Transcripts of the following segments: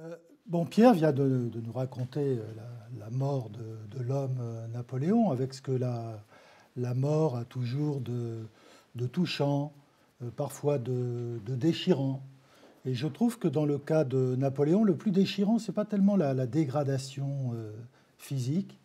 Euh, bon, Pierre vient de, nous raconter la, mort de, l'homme Napoléon avec ce que la, la mort a toujours de, touchant, parfois de, déchirant. Et je trouve que dans le cas de Napoléon, le plus déchirant, c'est pas tellement la, dégradation physique,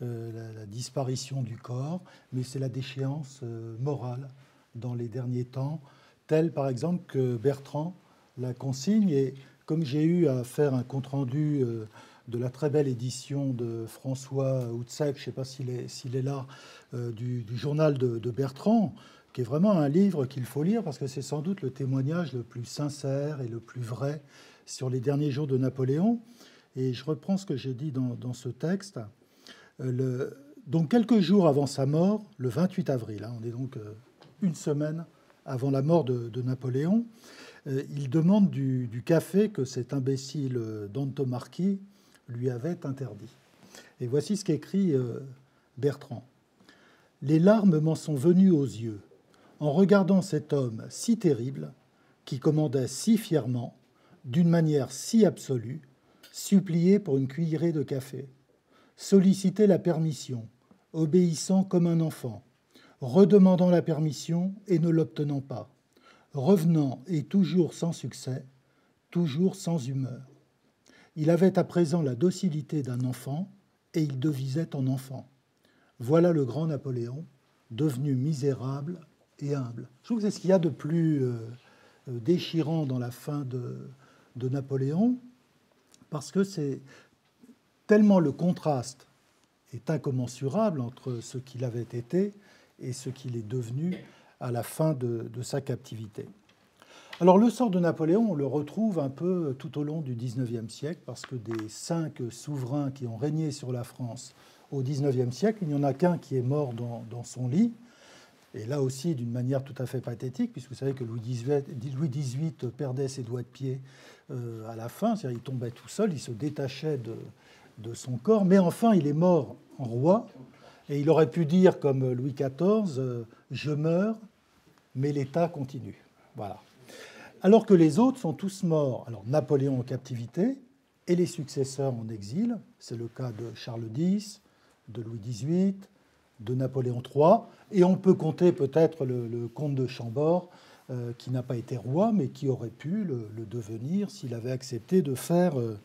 la, disparition du corps, mais c'est la déchéance morale dans les derniers temps, telle par exemple que Bertrand la consigne. Et comme j'ai eu à faire un compte-rendu euh, de la très belle édition de François Outsek, je ne sais pas s'il est, là, euh, du, journal de, Bertrand, qui est vraiment un livre qu'il faut lire parce que c'est sans doute le témoignage le plus sincère et le plus vrai sur les derniers jours de Napoléon. Et je reprends ce que j'ai dit dans, ce texte. Euh, donc quelques jours avant sa mort, le 28 avril, hein, on est donc une semaine avant la mort de, Napoléon, il demande du, café que cet imbécile euh, d'Antomarchi lui avait interdit. Et voici ce qu'écrit euh, Bertrand. Les larmes m'en sont venues aux yeux en regardant cet homme si terrible qui commandait si fièrement, d'une manière si absolue, supplier pour une cuillerée de café, solliciter la permission, obéissant comme un enfant, redemandant la permission et ne l'obtenant pas, revenant et toujours sans succès, toujours sans humeur. Il avait à présent la docilité d'un enfant et il devisait en enfant. Voilà le grand Napoléon, devenu misérable et humble. Je trouve que c'est ce qu'il y a de plus euh, euh, déchirant dans la fin de, de Napoléon, parce que c'est tellement le contraste est incommensurable entre ce qu'il avait été et ce qu'il est devenu à la fin de, sa captivité. Alors le sort de Napoléon, on le retrouve un peu tout au long du XIXe siècle, parce que des cinq souverains qui ont régné sur la France au XIXe siècle, il n'y en a qu'un qui est mort dans, son lit, et là aussi d'une manière tout à fait pathétique, puisque vous savez que Louis XVIII, perdait ses doigts de pied euh, à la fin, c'est-à-dire il tombait tout seul, il se détachait de, son corps, mais enfin il est mort en roi, et il aurait pu dire, comme Louis XIV, euh, Je meurs, mais l'État continue. Voilà. Alors que les autres sont tous morts. Alors Napoléon en captivité et les successeurs en exil. C'est le cas de Charles X, de Louis XVIII, de Napoléon III. Et on peut compter peut-être le, comte de Chambord, euh, qui n'a pas été roi, mais qui aurait pu le, devenir s'il avait accepté de faire euh,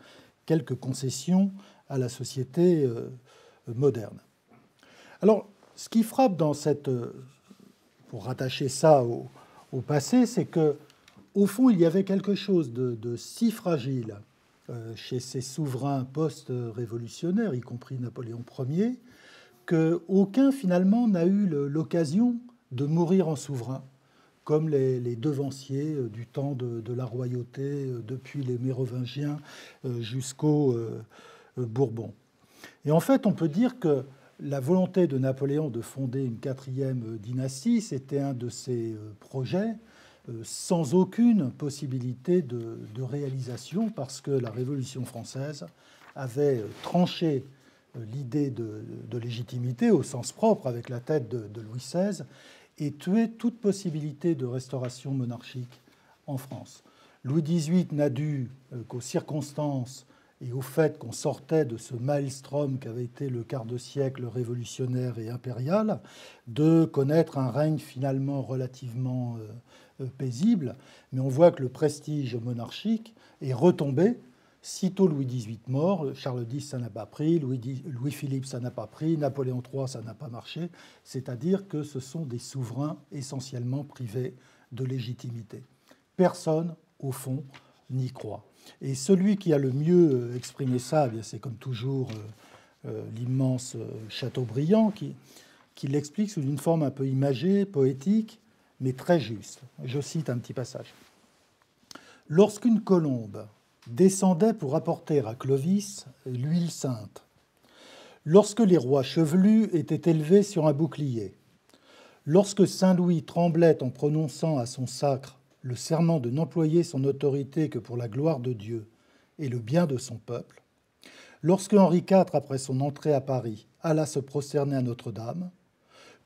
quelques concessions à la société moderne. Alors, ce qui frappe dans cette. Euh, pour rattacher ça au, passé, c'est que, au fond, il y avait quelque chose de, si fragile euh, chez ces souverains post-révolutionnaires, y compris Napoléon Ier, qu'aucun finalement n'a eu l'occasion de mourir en souverain, comme les, devanciers euh, du temps de, la royauté, depuis les Mérovingiens jusqu'aux Bourbons. Et en fait, on peut dire que la volonté de Napoléon de fonder une quatrième dynastie, c'était un de ses euh, projets euh, sans aucune possibilité de, réalisation parce que la Révolution française avait euh, tranché l'idée de, légitimité au sens propre avec la tête de, Louis XVI et tué toute possibilité de restauration monarchique en France. Louis XVIII n'a dû qu'aux circonstances et au fait qu'on sortait de ce maelstrom qu'avait été le quart de siècle révolutionnaire et impérial, de connaître un règne finalement relativement euh, euh, paisible. Mais on voit que le prestige monarchique est retombé. Sitôt Louis XVIII mort, Charles X, ça n'a pas pris, Louis, Louis Philippe, ça n'a pas pris, Napoléon III, ça n'a pas marché. C'est-à-dire que ce sont des souverains essentiellement privés de légitimité. Personne, au fond, n'y croit. Et celui qui a le mieux euh, exprimé ça, eh c'est comme toujours euh, euh, l'immense Chateaubriand qui, qui l'explique sous une forme un peu imagée, poétique, mais très juste. Je cite un petit passage. Lorsqu'une colombe descendait pour apporter à Clovis l'huile sainte, lorsque les rois chevelus étaient élevés sur un bouclier, lorsque Saint Louis tremblait en prononçant à son sacre le serment de n'employer son autorité que pour la gloire de Dieu et le bien de son peuple, lorsque Henri IV, après son entrée à Paris, alla se prosterner à Notre-Dame,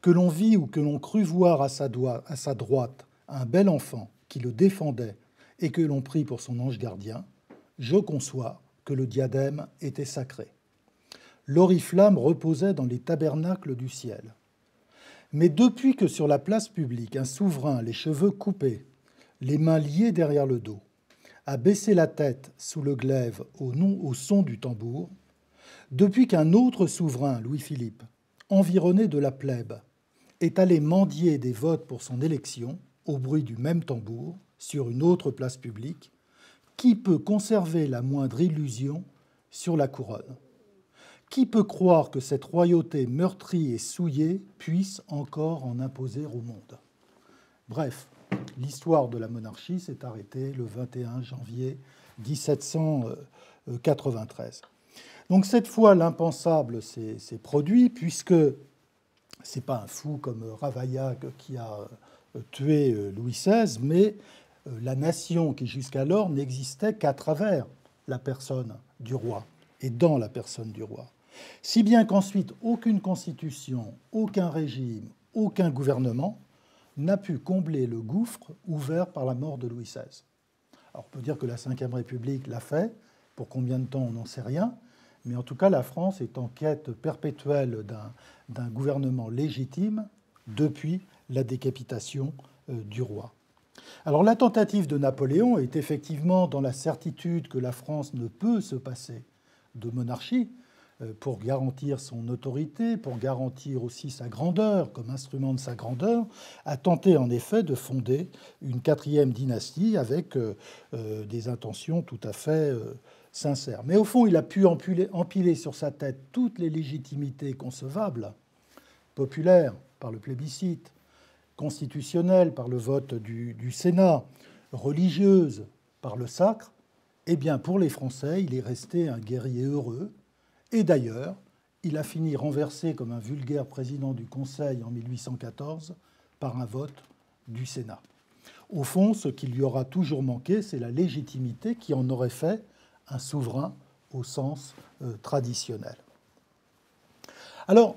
que l'on vit ou que l'on crut voir à sa, droite un bel enfant qui le défendait et que l'on prit pour son ange gardien, je conçois que le diadème était sacré. L'oriflamme reposait dans les tabernacles du ciel. Mais depuis que sur la place publique, un souverain, les cheveux coupés, les mains liées derrière le dos, a baissé la tête sous le glaive au, nom, au son du tambour, depuis qu'un autre souverain, Louis-Philippe, environné de la plèbe, est allé mendier des votes pour son élection, au bruit du même tambour, sur une autre place publique, qui peut conserver la moindre illusion sur la couronne? Qui peut croire que cette royauté meurtrie et souillée puisse encore en imposer au monde? Bref, l'histoire de la monarchie s'est arrêtée le 21 janvier 1793. Donc cette fois, l'impensable s'est produit, puisque ce n'est pas un fou comme Ravaillac qui a euh, tué euh, Louis XVI, mais euh, la nation qui jusqu'alors n'existait qu'à travers la personne du roi et dans la personne du roi. Si bien qu'ensuite, aucune constitution, aucun régime, aucun gouvernement n'a pu combler le gouffre ouvert par la mort de Louis XVI. On peut dire que la Ve République l'a fait, pour combien de temps on n'en sait rien, mais en tout cas la France est en quête perpétuelle d'un gouvernement légitime depuis la décapitation euh, du roi. Alors la tentative de Napoléon est effectivement dans la certitude que la France ne peut se passer de monarchie, pour garantir son autorité, pour garantir aussi sa grandeur, comme instrument de sa grandeur, a tenté en effet de fonder une quatrième dynastie avec euh, euh, des intentions tout à fait sincères. Mais au fond, il a pu empiler, sur sa tête toutes les légitimités concevables, populaires par le plébiscite, constitutionnelles par le vote du, du Sénat, religieuses par le sacre, eh bien, pour les Français, il est resté un guerrier heureux, et d'ailleurs, il a fini renversé comme un vulgaire président du Conseil en 1814 par un vote du Sénat. Au fond, ce qui lui aura toujours manqué, c'est la légitimité qui en aurait fait un souverain au sens euh, traditionnel. Alors,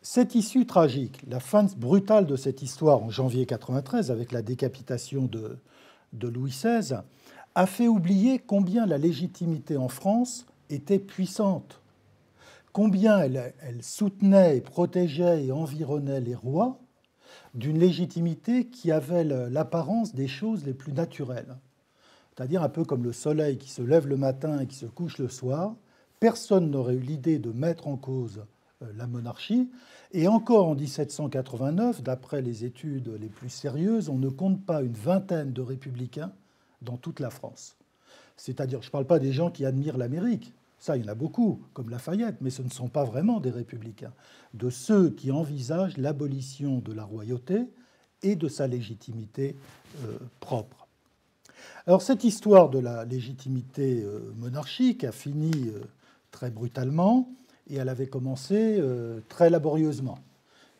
cette issue tragique, la fin brutale de cette histoire en janvier 93 avec la décapitation de, de Louis XVI, a fait oublier combien la légitimité en France était puissante, combien elle, soutenait, protégeait et environnait les rois d'une légitimité qui avait l'apparence des choses les plus naturelles. C'est-à-dire un peu comme le soleil qui se lève le matin et qui se couche le soir. Personne n'aurait eu l'idée de mettre en cause euh, la monarchie. Et encore en 1789, d'après les études les plus sérieuses, on ne compte pas une vingtaine de républicains dans toute la France. C'est-à-dire, je ne parle pas des gens qui admirent l'Amérique, ça, il y en a beaucoup, comme Lafayette, mais ce ne sont pas vraiment des républicains. De ceux qui envisagent l'abolition de la royauté et de sa légitimité euh, propre. Alors cette histoire de la légitimité euh, monarchique a fini euh, très brutalement et elle avait commencé très laborieusement,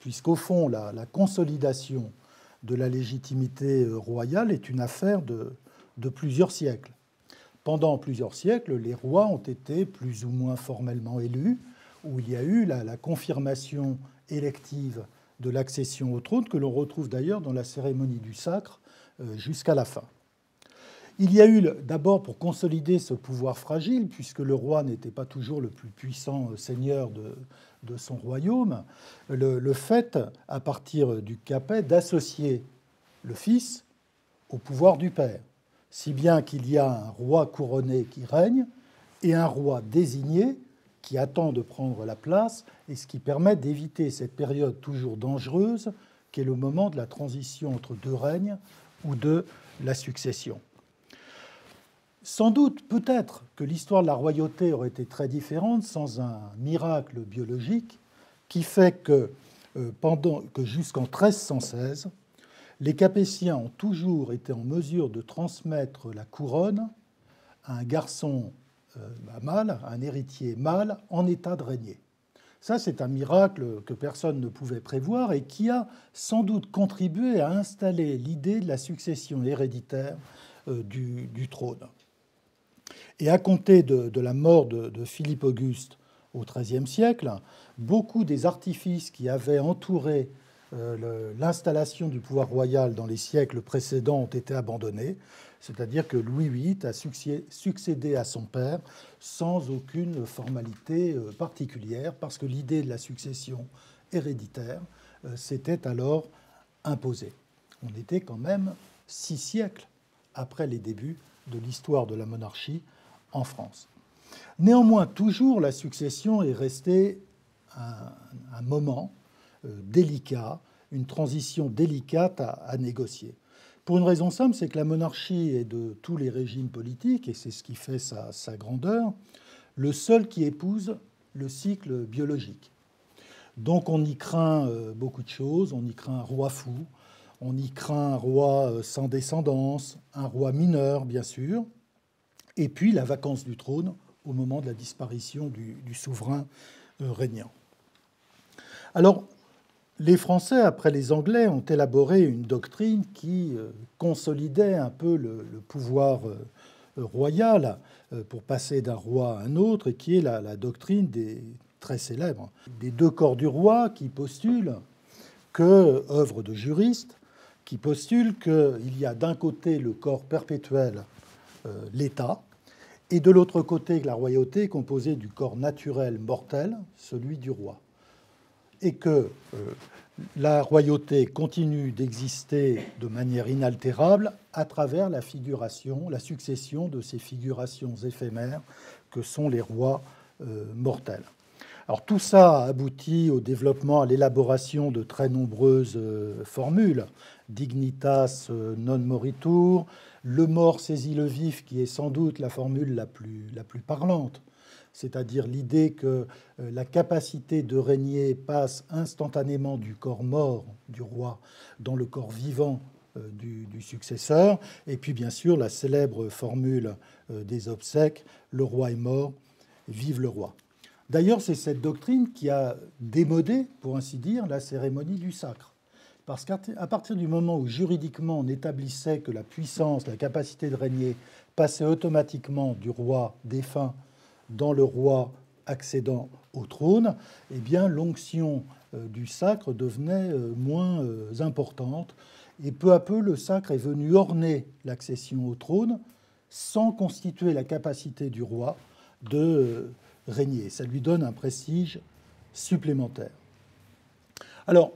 puisqu'au fond, la, consolidation de la légitimité royale est une affaire de plusieurs siècles. Pendant plusieurs siècles, les rois ont été plus ou moins formellement élus, où il y a eu la, confirmation élective de l'accession au trône, que l'on retrouve d'ailleurs dans la cérémonie du sacre euh, jusqu'à la fin. Il y a eu d'abord pour consolider ce pouvoir fragile, puisque le roi n'était pas toujours le plus puissant euh, seigneur de, son royaume, le, le, fait, à partir du Capet, d'associer le fils au pouvoir du père si bien qu'il y a un roi couronné qui règne et un roi désigné qui attend de prendre la place, et ce qui permet d'éviter cette période toujours dangereuse qui est le moment de la transition entre deux règnes ou de la succession. Sans doute, peut-être que l'histoire de la royauté aurait été très différente sans un miracle biologique qui fait que, euh, pendant, que jusqu'en 1316, les Capétiens ont toujours été en mesure de transmettre la couronne à un garçon euh, mâle, un héritier mâle, en état de régner. Ça, c'est un miracle que personne ne pouvait prévoir et qui a sans doute contribué à installer l'idée de la succession héréditaire euh, du, trône. Et à compter de, la mort de, de, Philippe Auguste au XIIIe siècle, beaucoup des artifices qui avaient entouré l'installation du pouvoir royal dans les siècles précédents ont été abandonnées, c'est-à-dire que Louis VIII a succédé à son père sans aucune formalité particulière, parce que l'idée de la succession héréditaire s'était alors imposée. On était quand même six siècles après les débuts de l'histoire de la monarchie en France. Néanmoins, toujours la succession est restée un, moment euh, délicat, une transition délicate à, négocier. Pour une raison simple, c'est que la monarchie est de tous les régimes politiques, et c'est ce qui fait sa, grandeur, le seul qui épouse le cycle biologique. Donc on y craint euh, beaucoup de choses, on y craint un roi fou, on y craint un roi euh, sans descendance, un roi mineur, bien sûr, et puis la vacance du trône au moment de la disparition du, souverain euh, régnant. Alors, les Français, après les Anglais, ont élaboré une doctrine qui euh, consolidait un peu le, pouvoir royal pour passer d'un roi à un autre, et qui est la, doctrine des très célèbre des deux corps du roi qui postulent que, œuvre de juriste, qui postule qu'il y a d'un côté le corps perpétuel, euh, l'État, et de l'autre côté la royauté composée du corps naturel mortel, celui du roi. Et que euh, la royauté continue d'exister de manière inaltérable à travers la figuration, la succession de ces figurations éphémères que sont les rois euh, mortels. Alors tout ça a abouti au développement, à l'élaboration de très nombreuses formules. Dignitas euh, non moritur, le mort saisit le vif, qui est sans doute la formule la plus, la plus parlante, c'est-à-dire l'idée que euh, la capacité de régner passe instantanément du corps mort du roi dans le corps vivant euh, du, du, successeur, et puis bien sûr la célèbre formule des obsèques, le roi est mort, vive le roi. D'ailleurs, c'est cette doctrine qui a démodé, pour ainsi dire, la cérémonie du sacre. Parce qu'à partir du moment où juridiquement on établissait que la puissance, la capacité de régner passait automatiquement du roi défunt dans le roi accédant au trône, eh l'onction euh, du sacre devenait euh, moins euh, importante. Et peu à peu, le sacre est venu orner l'accession au trône sans constituer la capacité du roi de régner. Ça lui donne un prestige supplémentaire. Alors,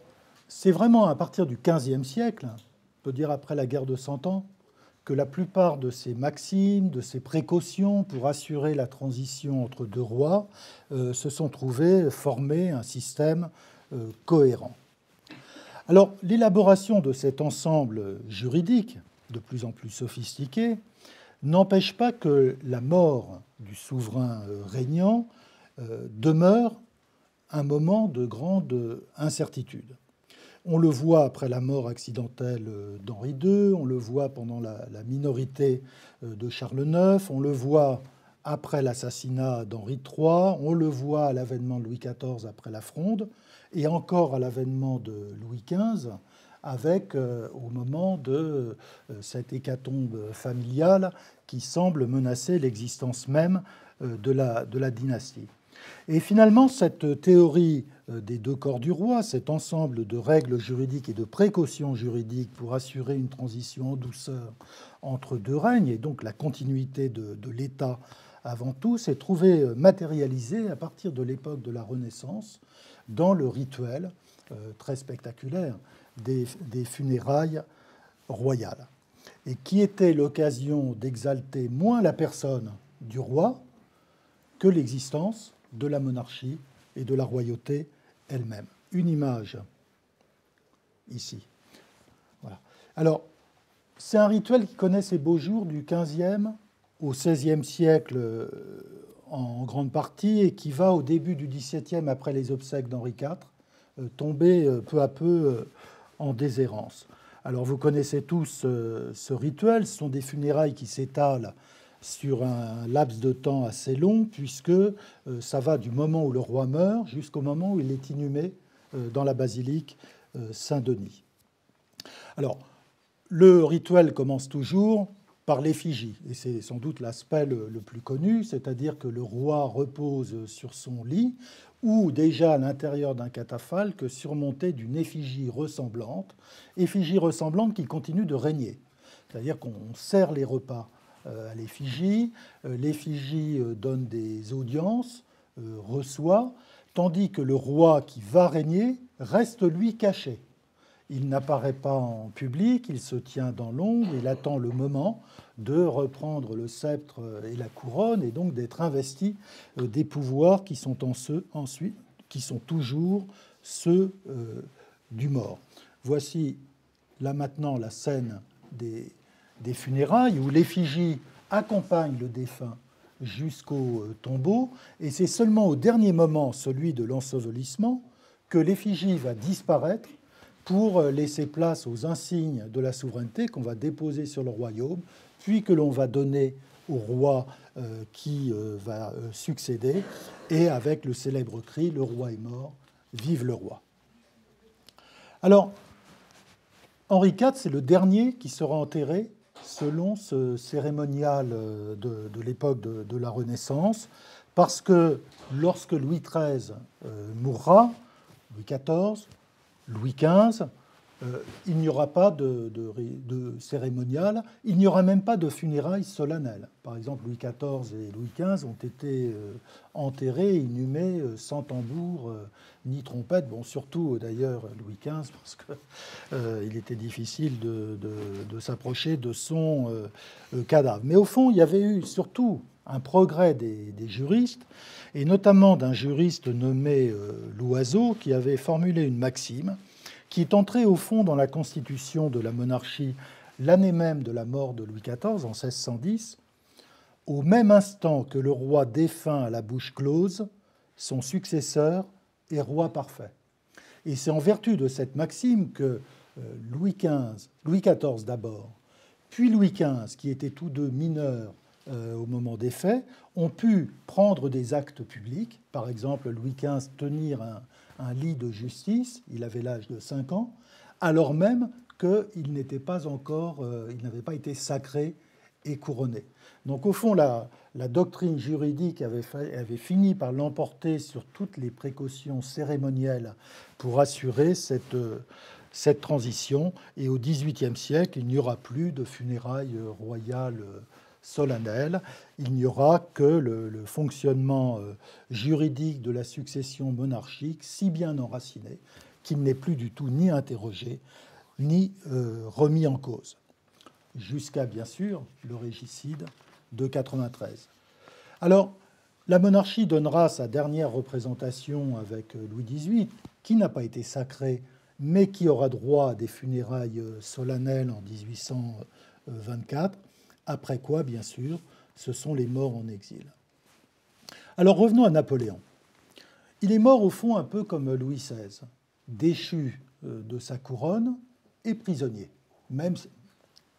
c'est vraiment à partir du XVe siècle, on peut dire après la guerre de Cent Ans, que la plupart de ces maximes, de ces précautions pour assurer la transition entre deux rois euh, se sont trouvées former un système euh, cohérent. Alors, l'élaboration de cet ensemble juridique, de plus en plus sophistiqué, n'empêche pas que la mort du souverain euh, régnant demeure un moment de grande incertitude. On le voit après la mort accidentelle euh, d'Henri II, on le voit pendant la, minorité euh, de Charles IX, on le voit après l'assassinat d'Henri III, on le voit à l'avènement de Louis XIV après la Fronde, et encore à l'avènement de Louis XV, avec euh, au moment de cette hécatombe familiale qui semble menacer l'existence même de la, de la dynastie. Et finalement, cette théorie euh, des deux corps du roi, cet ensemble de règles juridiques et de précautions juridiques pour assurer une transition en douceur entre deux règnes, et donc la continuité de, l'État avant tout, s'est trouvé matérialisé à partir de l'époque de la Renaissance dans le rituel euh, très spectaculaire des, des funérailles royales, et qui était l'occasion d'exalter moins la personne du roi que l'existence de la monarchie et de la royauté elle-même. Une image ici. Voilà. Alors, c'est un rituel qui connaît ses beaux jours du 15e au 16e siècle euh, en grande partie et qui va au début du 17e après les obsèques d'Henri IV, euh, tomber euh, peu à peu en déshérence. Alors vous connaissez tous ce rituel, ce sont des funérailles qui s'étalent sur un laps de temps assez long, puisque euh, ça va du moment où le roi meurt jusqu'au moment où il est inhumé euh, dans la basilique euh, Saint-Denis. Alors, le rituel commence toujours par l'effigie. Et c'est sans doute l'aspect le, plus connu, c'est-à-dire que le roi repose sur son lit ou déjà à l'intérieur d'un catafalque surmonté d'une effigie ressemblante, effigie ressemblante qui continue de régner. C'est-à-dire qu'on sert les repas à l'effigie, euh, l'effigie euh, donne des audiences, reçoit, tandis que le roi qui va régner reste lui caché. Il n'apparaît pas en public, il se tient dans l'ombre, il attend le moment de reprendre le sceptre et la couronne et donc d'être investi des pouvoirs qui sont en ceux, ensuite, qui sont toujours ceux du mort. Voici là maintenant la scène des des funérailles où l'effigie accompagne le défunt jusqu'au euh, tombeau, et c'est seulement au dernier moment, celui de l'ensevelissement, que l'effigie va disparaître pour euh, laisser place aux insignes de la souveraineté qu'on va déposer sur le royaume, puis que l'on va donner au roi euh, qui va succéder, et avec le célèbre cri Le roi est mort, vive le roi. Alors, Henri IV, c'est le dernier qui sera enterré selon ce cérémonial euh, de, l'époque de, la Renaissance, parce que lorsque Louis XIII euh, mourra, Louis XIV, Louis XV, euh, il n'y aura pas de, cérémonial, il n'y aura même pas de funérailles solennelles. Par exemple, Louis XIV et Louis XV ont été euh, enterrés, inhumés euh, sans tambour ni trompette. Bon, surtout d'ailleurs Louis XV, parce qu'il était difficile de, s'approcher de son cadavre. Mais au fond, il y avait eu surtout un progrès des, des juristes, et notamment d'un juriste nommé Loiseau, qui avait formulé une maxime qui est entré au fond dans la constitution de la monarchie l'année même de la mort de Louis XIV, en 1610, au même instant que le roi défunt à la bouche close, son successeur est roi parfait. Et c'est en vertu de cette maxime que euh, Louis XV, Louis XIV d'abord, puis Louis XV, qui étaient tous deux mineurs euh, au moment des faits, ont pu prendre des actes publics, par exemple Louis XV tenir un, un lit de justice, il avait l'âge de 5 ans, alors même qu'il n'était pas encore, euh, il n'avait pas été sacré et couronné. Donc au fond, la, la doctrine juridique avait, fini par l'emporter sur toutes les précautions cérémonielles pour assurer cette, cette transition. Et au XVIIIe siècle, il n'y aura plus de funérailles royales solennel, il n'y aura que le, fonctionnement euh, juridique de la succession monarchique si bien enraciné qu'il n'est plus du tout ni interrogé ni euh, remis en cause, jusqu'à bien sûr le régicide de 93. Alors, la monarchie donnera sa dernière représentation avec euh, Louis XVIII, qui n'a pas été sacré, mais qui aura droit à des funérailles solennelles en 1824 après quoi, bien sûr, ce sont les morts en exil. Alors revenons à Napoléon. Il est mort au fond un peu comme Louis XVI, déchu euh, de sa couronne et prisonnier. Même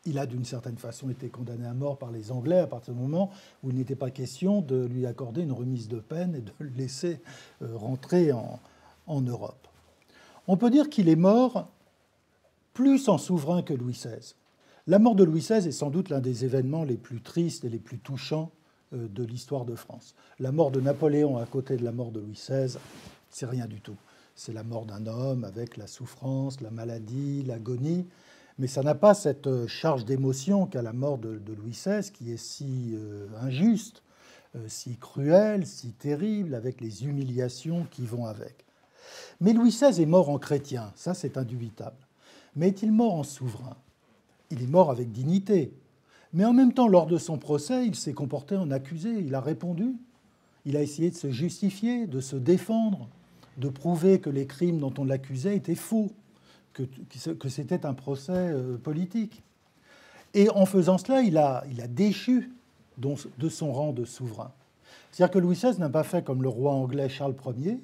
il a d'une certaine façon été condamné à mort par les Anglais à partir du moment où il n'était pas question de lui accorder une remise de peine et de le laisser euh, rentrer en, en Europe. On peut dire qu'il est mort plus en souverain que Louis XVI. La mort de Louis XVI est sans doute l'un des événements les plus tristes et les plus touchants euh, de l'histoire de France. La mort de Napoléon à côté de la mort de Louis XVI, c'est rien du tout. C'est la mort d'un homme avec la souffrance, la maladie, l'agonie, mais ça n'a pas cette euh, charge d'émotion qu'a la mort de, Louis XVI, qui est si euh, injuste, si cruelle, si terrible, avec les humiliations qui vont avec. Mais Louis XVI est mort en chrétien, ça c'est indubitable. Mais est-il mort en souverain? Il est mort avec dignité. Mais en même temps, lors de son procès, il s'est comporté en accusé, il a répondu, il a essayé de se justifier, de se défendre, de prouver que les crimes dont on l'accusait étaient faux, que, c'était un procès euh, politique. Et en faisant cela, il a, il a déchu de son rang de souverain. C'est-à-dire que Louis XVI n'a pas fait comme le roi anglais Charles Ier,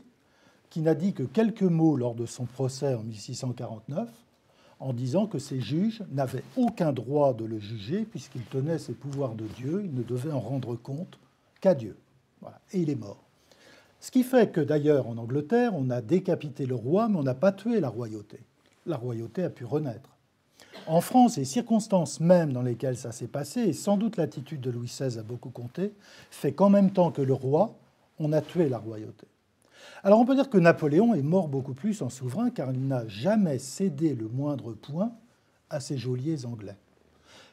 qui n'a dit que quelques mots lors de son procès en 1649, en disant que ces juges n'avaient aucun droit de le juger puisqu'il tenait ses pouvoirs de Dieu, il ne devait en rendre compte qu'à Dieu. Et il est mort. Ce qui fait que d'ailleurs en Angleterre, on a décapité le roi, mais on n'a pas tué la royauté. La royauté a pu renaître. En France, les circonstances même dans lesquelles ça s'est passé, et sans doute l'attitude de Louis XVI a beaucoup compté, fait qu'en même temps que le roi, on a tué la royauté. Alors on peut dire que Napoléon est mort beaucoup plus en souverain car il n'a jamais cédé le moindre point à ses geôliers anglais.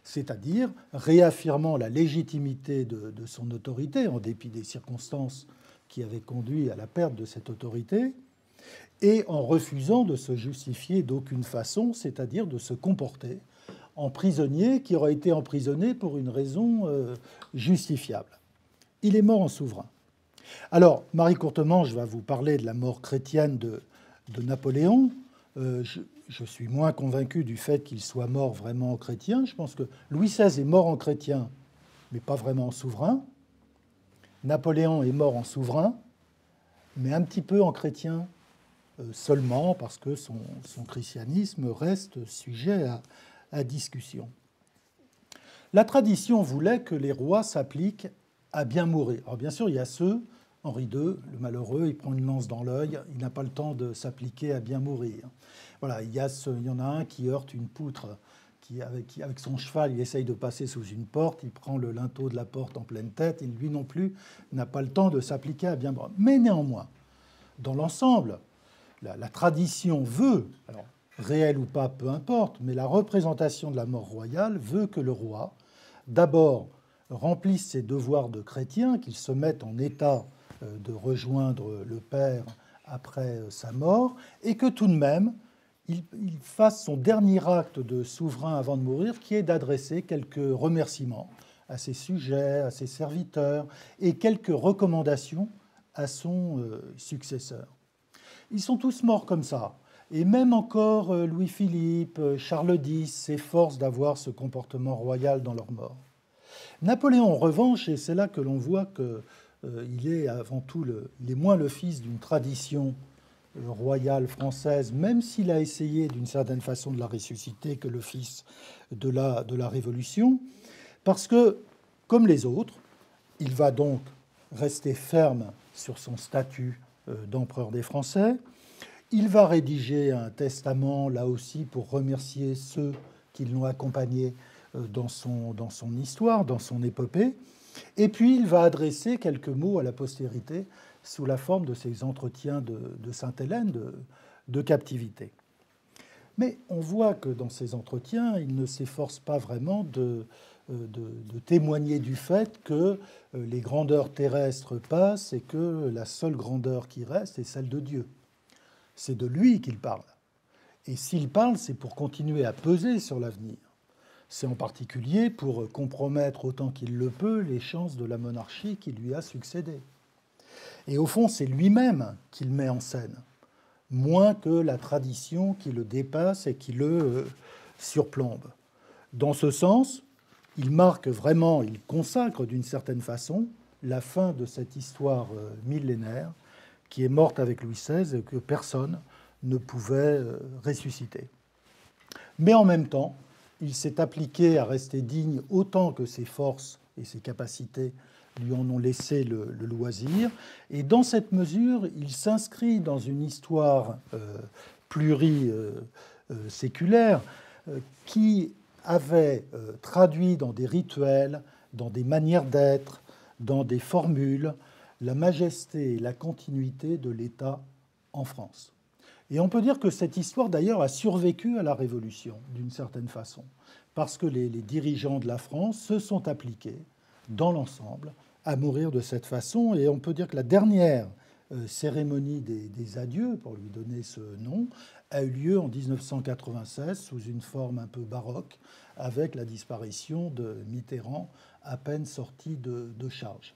C'est-à-dire réaffirmant la légitimité de, son autorité en dépit des circonstances qui avaient conduit à la perte de cette autorité, et en refusant de se justifier d'aucune façon, c'est-à-dire de se comporter en prisonnier qui aurait été emprisonné pour une raison euh, justifiable. Il est mort en souverain. Alors, Marie Courtemanche va vous parler de la mort chrétienne de, Napoléon. Euh, je, suis moins convaincu du fait qu'il soit mort vraiment en chrétien. Je pense que Louis XVI est mort en chrétien, mais pas vraiment en souverain. Napoléon est mort en souverain, mais un petit peu en chrétien euh, seulement parce que son, christianisme reste sujet à, discussion. La tradition voulait que les rois s'appliquent à bien mourir. Alors bien sûr, il y a ceux, Henri II, le malheureux, il prend une lance dans l'œil, il n'a pas le temps de s'appliquer à bien mourir. Voilà, il y, il y en a un qui heurte une poutre, qui avec, son cheval, il essaye de passer sous une porte, il prend le linteau de la porte en pleine tête, et lui non plus n'a pas le temps de s'appliquer à bien mourir. Mais néanmoins, dans l'ensemble, la, tradition veut, alors réelle ou pas, peu importe, mais la représentation de la mort royale veut que le roi, d'abord, remplisse ses devoirs de chrétien, qu'il se mette en état de rejoindre le Père après euh, sa mort, et que tout de même, il, fasse son dernier acte de souverain avant de mourir, qui est d'adresser quelques remerciements à ses sujets, à ses serviteurs, et quelques recommandations à son euh, successeur. Ils sont tous morts comme ça. Et même encore euh, Louis-Philippe, euh, Charles X s'efforcent d'avoir ce comportement royal dans leur mort. Napoléon, en revanche, et c'est là que l'on voit qu'il euh, est avant tout, le, il est moins le fils d'une tradition royale française, même s'il a essayé d'une certaine façon de la ressusciter, que le fils de la, de la Révolution, parce que, comme les autres, il va donc rester ferme sur son statut euh, d'empereur des Français. Il va rédiger un testament, là aussi, pour remercier ceux qui l'ont accompagné euh, dans son, dans son histoire, dans son épopée. Et puis, il va adresser quelques mots à la postérité sous la forme de ses entretiens de, Sainte-Hélène de, captivité. Mais on voit que dans ces entretiens, il ne s'efforce pas vraiment de, euh, de, témoigner du fait que euh, les grandeurs terrestres passent et que la seule grandeur qui reste est celle de Dieu. C'est de lui qu'il parle. Et s'il parle, c'est pour continuer à peser sur l'avenir. C'est en particulier pour compromettre autant qu'il le peut les chances de la monarchie qui lui a succédé. Et au fond, c'est lui-même qu'il met en scène, moins que la tradition qui le dépasse et qui le euh, surplombe. Dans ce sens, il marque vraiment, il consacre d'une certaine façon la fin de cette histoire euh, millénaire qui est morte avec Louis XVI et que personne ne pouvait euh, ressusciter. Mais en même temps, il s'est appliqué à rester digne autant que ses forces et ses capacités lui en ont laissé le, loisir. Et dans cette mesure, il s'inscrit dans une histoire euh, pluriséculaire qui avait euh, traduit dans des rituels, dans des manières d'être, dans des formules, la majesté et la continuité de l'État en France. Et on peut dire que cette histoire, d'ailleurs, a survécu à la Révolution, d'une certaine façon, parce que les, dirigeants de la France se sont appliqués, dans l'ensemble, à mourir de cette façon. Et on peut dire que la dernière euh, cérémonie des, adieux, pour lui donner ce nom, a eu lieu en 1996 sous une forme un peu baroque, avec la disparition de Mitterrand à peine sorti de, charge.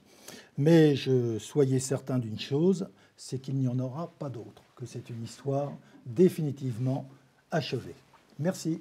Mais je soyez certain d'une chose, c'est qu'il n'y en aura pas d'autre, que c'est une histoire définitivement achevée. Merci.